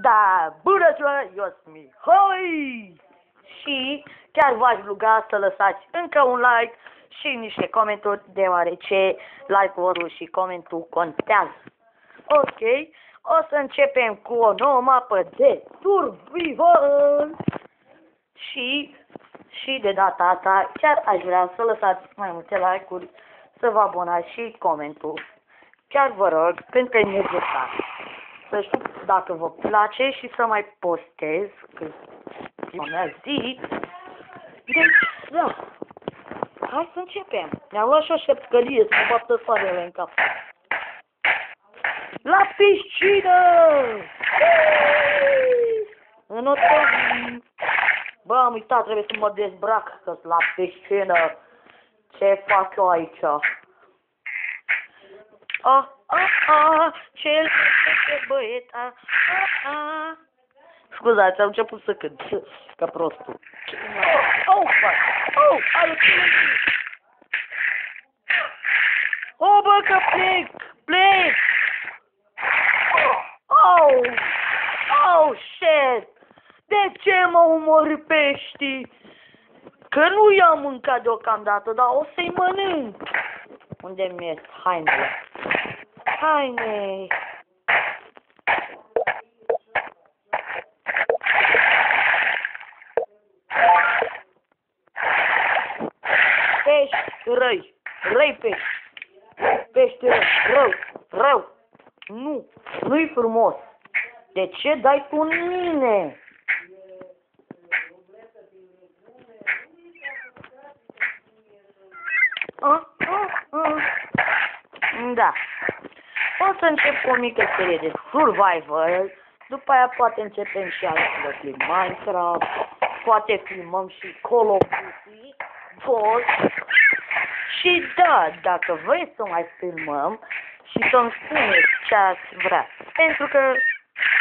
Da, bună ziua, eu sunt Mihai! Și chiar v-aș ruga să lăsați încă un like și niște comentarii, deoarece like-ul și comentul contează. Ok, o să începem cu o nouă mapă de survival și, și de data asta chiar aș vrea să lăsați mai multe like-uri, să vă abonați și comentul. Chiar vă rog, pentru că e necesar să știu dacă vă place și să mai postez că mea zi. Deci, da. Hai să începem. Mi-am luat și o șepcălie să mă bată soarele în cap. La piscină! În hotel. Bă, am uitat, trebuie să mă dezbrac că la piscină. Ce fac eu aici? Ah, ah, ah, ce băiet, ah, ah, ah. Scuzați, am început să cânt, ca prostul. Oh, fuck! Oh, ajută-mă! Oh, bă, că plec! Plec! Oh! Oh, shit! De ce mă umori peștii? Că nu i-am mâncat deocamdată, dar o să-i mănânc. Unde mi-e hainele? Haine! Pești răi, răi pești, pești răi, rău, rău, nu, nu-i frumos. De ce dai tu în mine? A, a, a. Da. O să încep cu o mică serie de survival, după aia poate începem și altele de Minecraft, poate filmăm și Call of Duty, Ghost. Și da, dacă vreți să mai filmăm și să-mi spuneți ce ați vrea, pentru că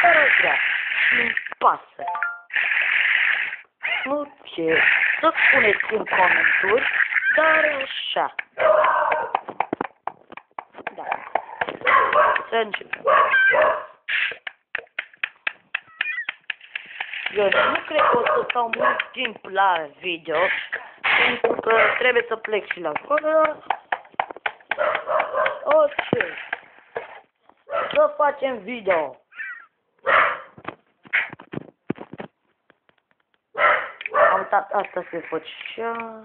fără vrea și îmi pasă. Nu ce, să spuneți în comentarii, dar așa. Da. Să începem. Eu nu cred că o să stau mult timp la video, pentru că trebuie să plec și la școală. Ok. Să facem video. Am uitat, asta se făcea.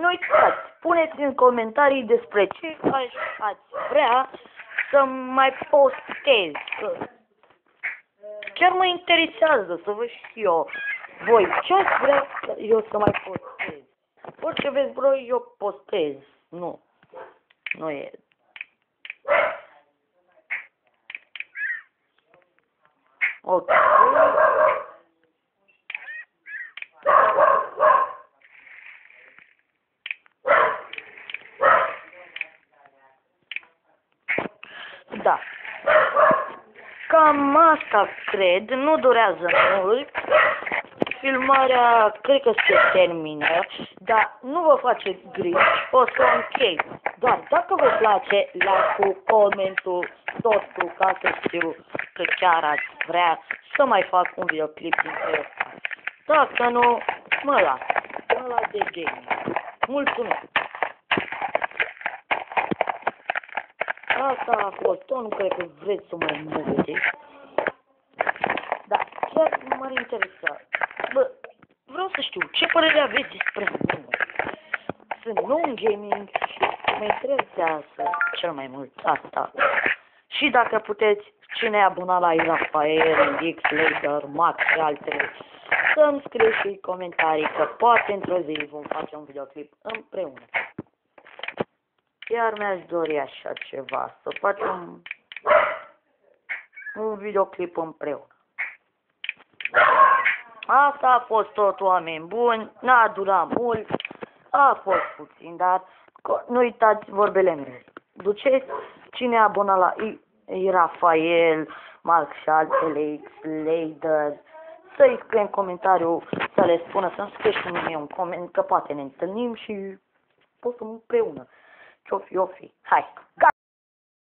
Nu uitați, puneți în comentarii despre ce aș, ați vrea să mai postez. Chiar mă interesează să vă știu eu. Voi, ce ați vrea eu să mai postez? Orice veți vrea, eu postez. Nu. Nu e. Ok. Da. Cam asta cred, nu durează mult. Filmarea cred că se termină, dar nu vă faceți griji, o să o închei. Dar dacă vă place, like-ul, comentul, totul, ca să știu că chiar ați vrea să mai fac un videoclip dintre ăsta. Dacă nu, mă las. Mă las de gaming. Mulțumesc! Asta a fost tot, nu cred că vreți să mai mă vedeți. Dar chiar m-ar interesa. Bă, vreau să știu, ce părere aveți despre mine? Sunt nou în gaming și mă interesează cel mai mult asta. Și dacă puteți, cine e abonat la Rafael, X, Laser, Max și altele, să-mi scrieți și comentarii că poate într-o zi vom face un videoclip împreună. Chiar mi-aș dori așa ceva, să facem un videoclip împreună. Asta a fost tot, oameni buni, n-a durat mult, a fost puțin, dar nu uitați vorbele mele. Duceți cine a abonat la I, I Rafael, Mark și altele, X, Lader, să-i scrie în comentariu, să le spună, să-mi scrie și mie un coment, că poate ne întâlnim și pot să împreună. Tofiofi. Hai.